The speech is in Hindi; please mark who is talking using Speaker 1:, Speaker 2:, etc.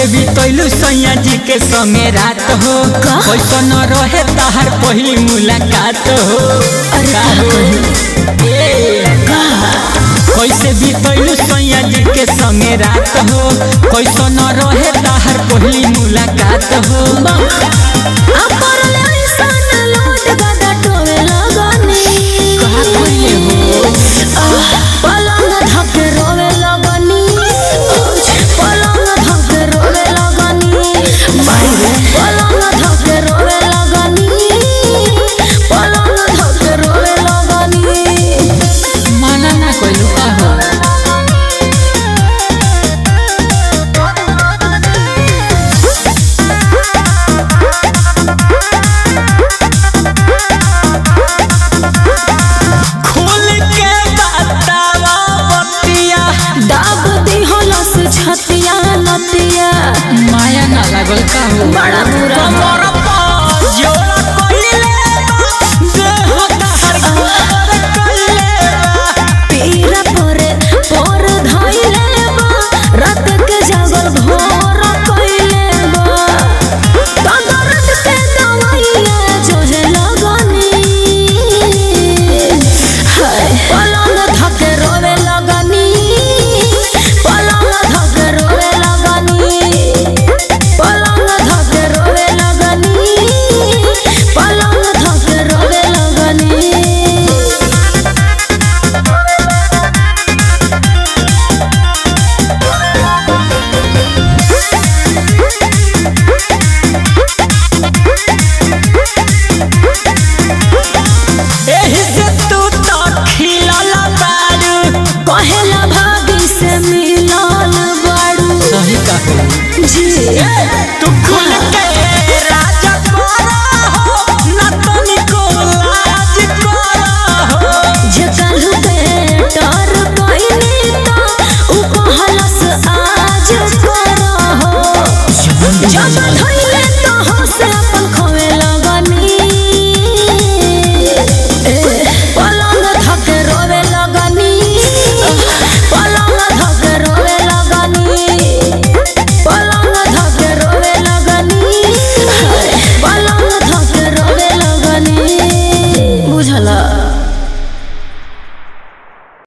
Speaker 1: से बीतलू सैया जी के समय रात हो। पैसा न रहे तहार पहली मुलाकात हो। कैसे बीतलू सैया जी के समय रात हो। पैसा न रहे तहार पहली मुलाकात हो।
Speaker 2: Oh. 罢了。